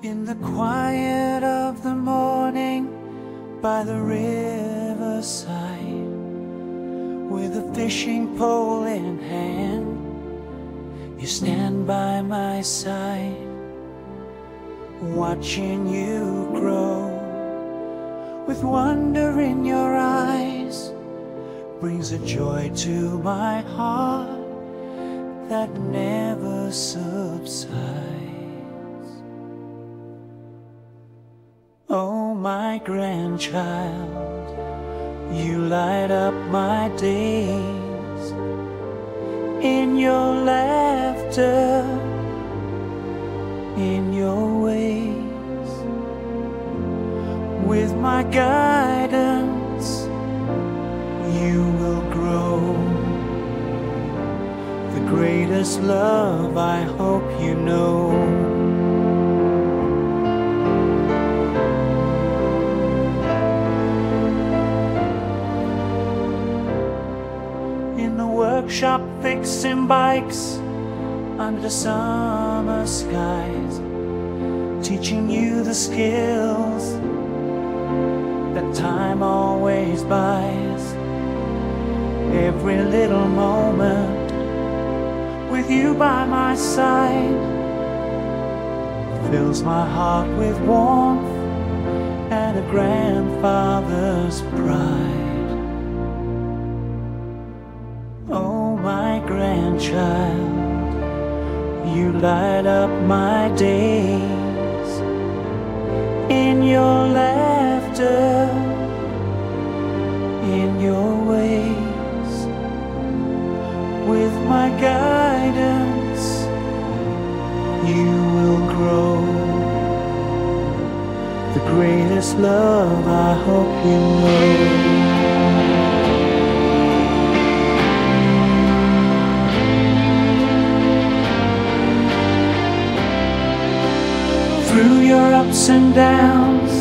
In the quiet of the morning by the riverside With a fishing pole in hand. You stand by my side Watching you grow With wonder in your eyes. Brings a joy to my heart That never subsides Oh, my grandchild, you light up my days in your laughter, in your ways, with my guidance, you will grow. The greatest love I hope you know. In the workshop fixing bikes under the summer skies, teaching you the skills that time always buys. Every little moment with you by my side fills my heart with warmth and a grandfather's pride. Grandchild, you light up my days in your laughter, in your ways, with my guidance, you will grow. The greatest love I hope you know. Through your ups and downs,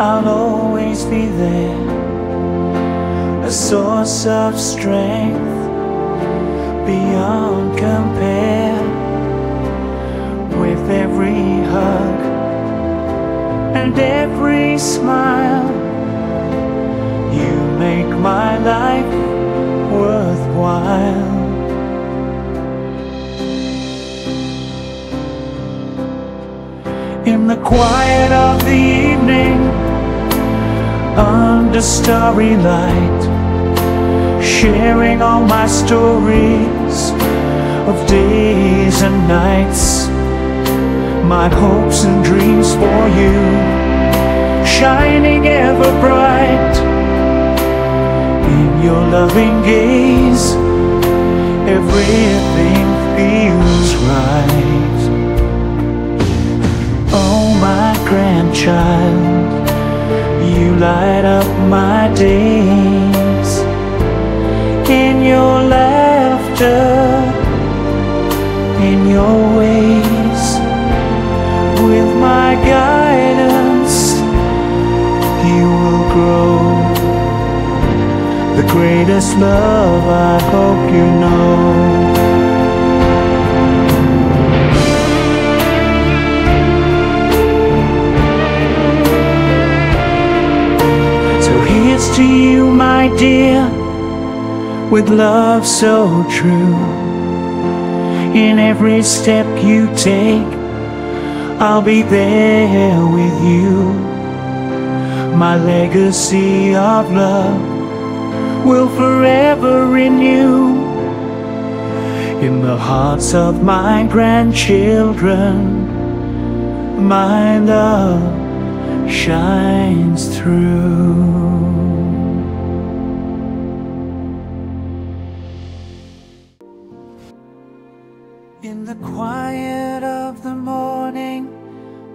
I'll always be there. A source of strength beyond compare. With every hug and every smile, you make my life worthwhile. In the quiet of the evening under starry light sharing all my stories of days and nights. My hopes and dreams for you shining ever bright. In your loving gaze everything feels right grandchild, you light up my days in your laughter, in your ways, with my guidance, you will grow. The greatest love I hope you know. To you, my dear, with love so true. In every step you take, I'll be there with you. My legacy of love will forever renew in the hearts of my grandchildren. My love shines through. In the quiet of the morning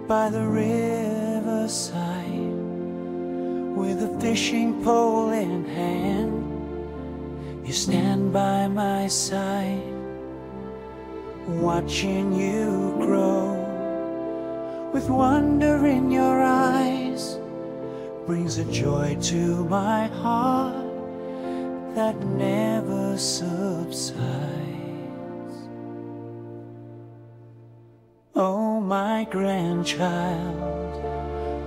by the riverside, with a fishing pole in hand, you stand by my side, watching you grow with wonder in your eyes brings a joy to my heart that never subsides. Oh, my grandchild,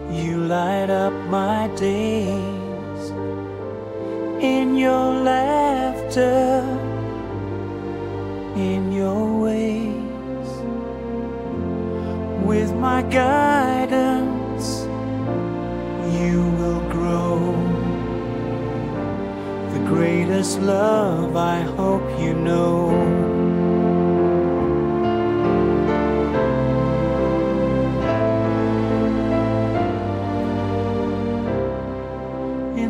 you light up my days in your laughter, in your ways, with my guidance, you will grow. The greatest love I hope you know.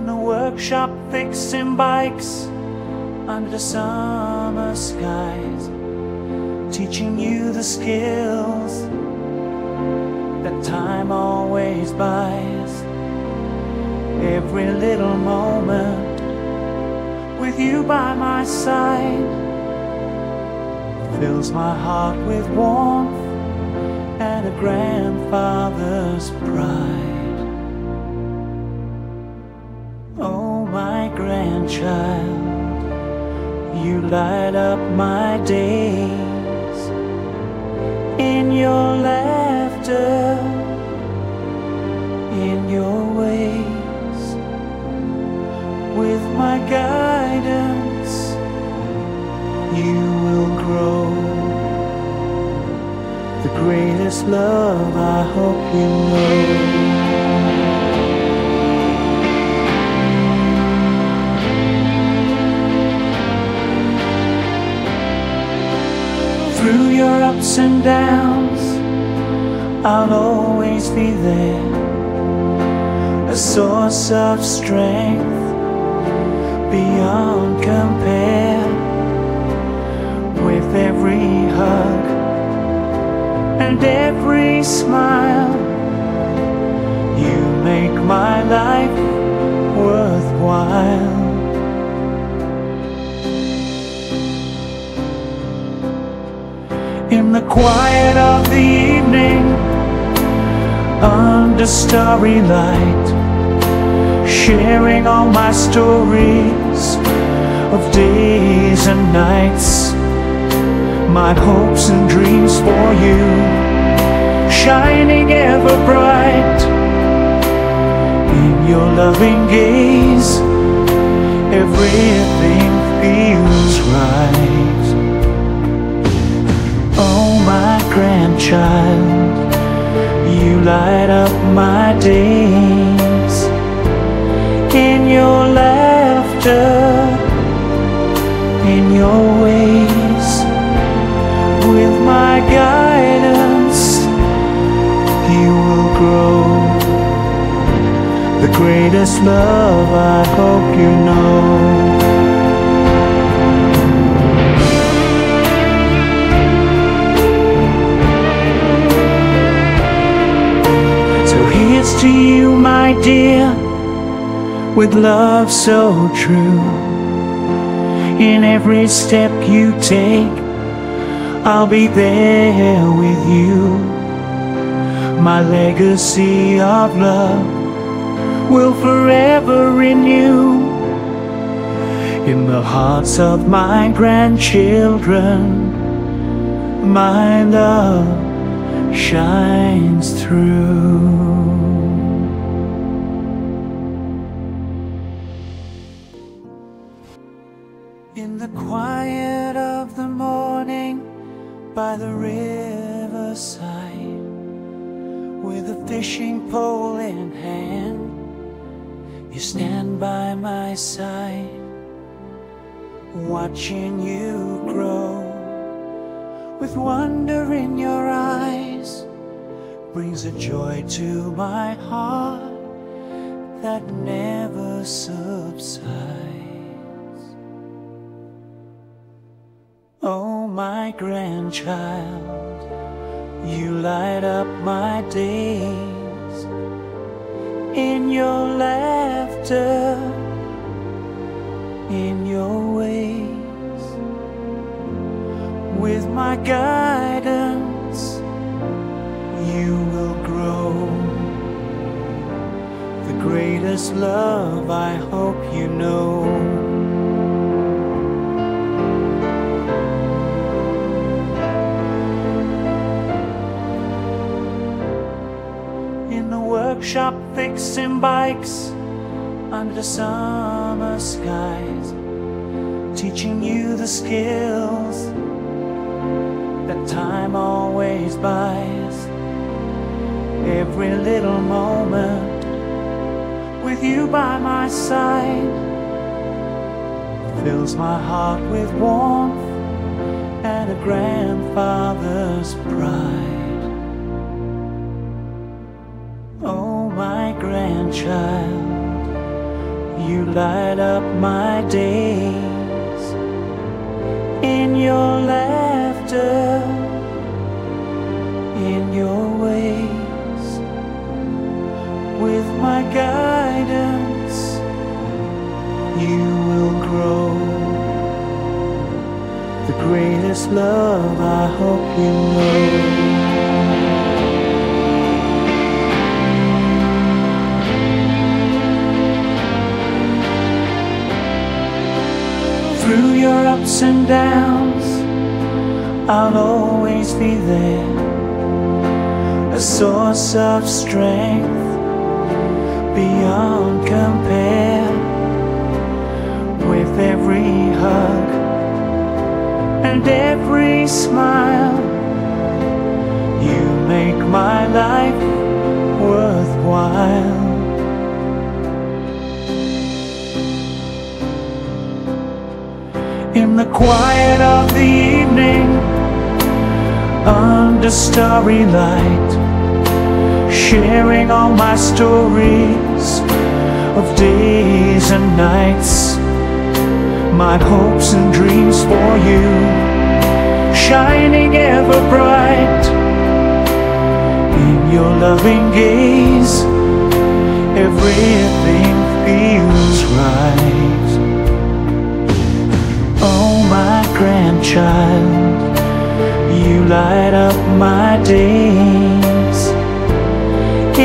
In the workshop fixing bikes under the summer skies, teaching you the skills that time always buys. Every little moment with you by my side fills my heart with warmth and a grandfather's pride. Grandchild, you light up my days in your laughter, in your ways, with my guidance, you will grow. The greatest love I hope you know. Through your ups and downs, I'll always be there. A source of strength beyond compare. With every hug and every smile, you make my life worthwhile. In the quiet of the evening under starry light sharing all my stories of days and nights. My hopes and dreams for you shining ever bright. In your loving gaze everything feels right grandchild, you light up my days in your laughter, in your ways, with my guidance, you will grow. The greatest love I hope you know. To you, my dear, with love so true. In every step you take, I'll be there with you. My legacy of love will forever renew in the hearts of my grandchildren. My love shines through. In the quiet of the morning, by the riverside, with a fishing pole in hand, you stand by my side, watching you grow with wonder in your eyes brings a joy to my heart that never subsides. My grandchild, you light up my days in your laughter, in your ways with my guidance, you will grow. The greatest love I hope you know. In the workshop fixing bikes under the summer skies, teaching you the skills that time always buys. Every little moment with you by my side fills my heart with warmth and a grandfather's pride. Grandchild, you light up my days in your laughter, in your ways, with my guidance, you will grow. The greatest love I hope you know. Through your ups and downs, I'll always be there. A source of strength beyond compare. With every hug and every smile, you make my life worthwhile. In the quiet of the evening, under starry light, sharing all my stories of days and nights, my hopes and dreams for you, shining ever bright. In your loving gaze, everything feels right. Grandchild, you light up my days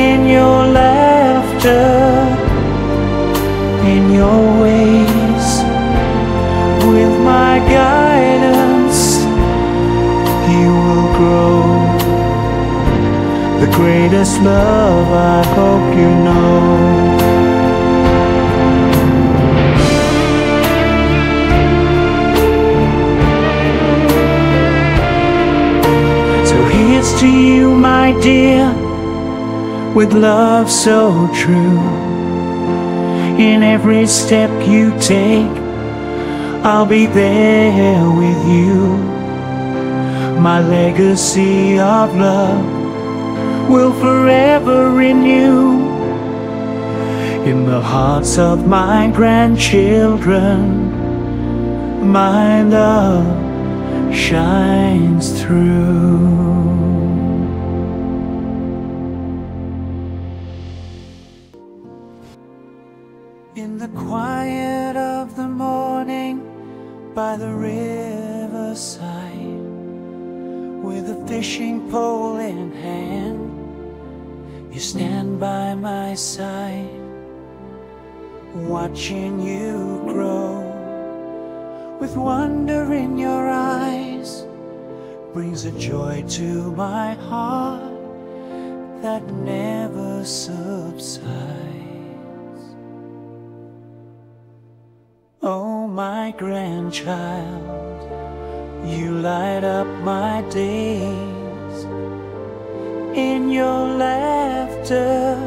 in your laughter, in your ways, with my guidance, you will grow. The greatest love I hope you know. To you, my dear, with love so true. In every step you take, I'll be there with you. My legacy of love will forever renew in the hearts of my grandchildren. My love shines through. In the quiet of the morning, by the riverside, with a fishing pole in hand, you stand by my side, watching you grow. With wonder in your eyes, brings a joy to my heart that never subsides. My grandchild, you light up my days in your laughter,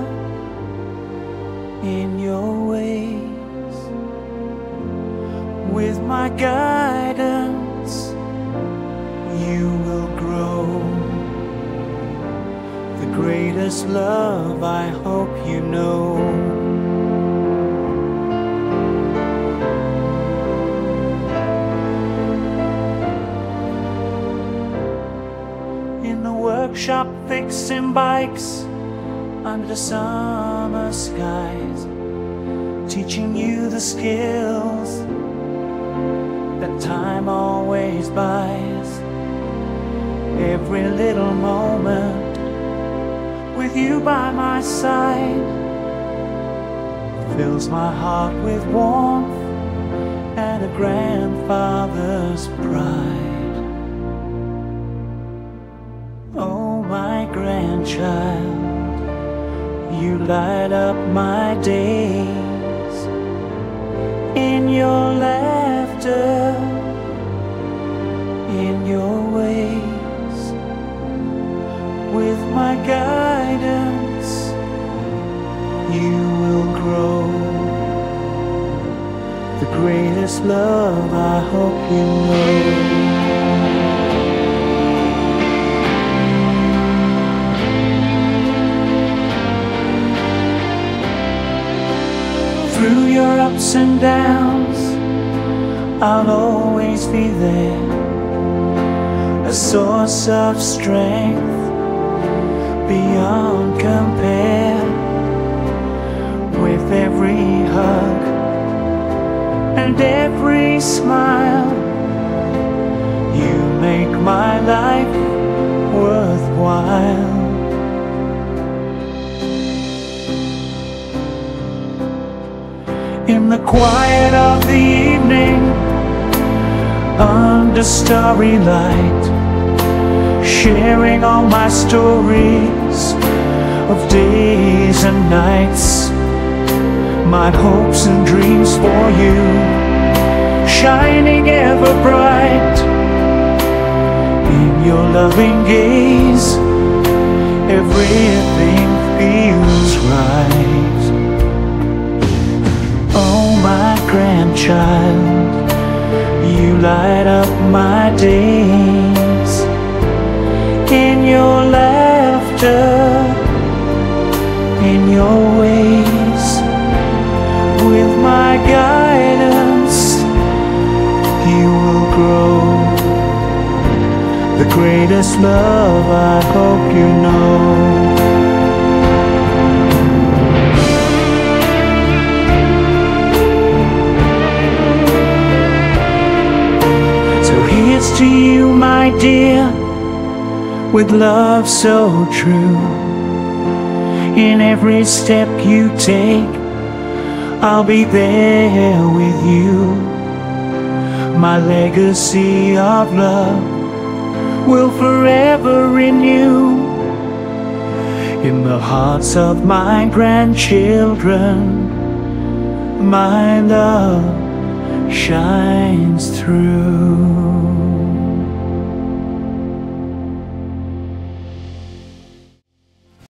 in your ways, with my guidance, you will grow. The greatest love I hope you know. In the workshop fixing bikes under the summer skies, teaching you the skills that time always buys. Every little moment with you by my side fills my heart with warmth and a grandfather's pride. Grandchild, You light up my days in your laughter, in your ways, with my guidance. You will grow. The greatest love I hope you know. Through your ups and downs, I'll always be there. A source of strength beyond compare. With every hug and every smile, you make my life worthwhile. In the quiet of the evening under starry light sharing all my stories of days and nights. My hopes and dreams for you shining ever bright. In your loving gaze everything feels right grandchild, you light up my days in your laughter, in your ways, with my guidance, you will grow. The greatest love I hope you know. To you, my dear, with love so true. In every step you take, I'll be there with you. My legacy of love will forever renew in the hearts of my grandchildren. My love shines through.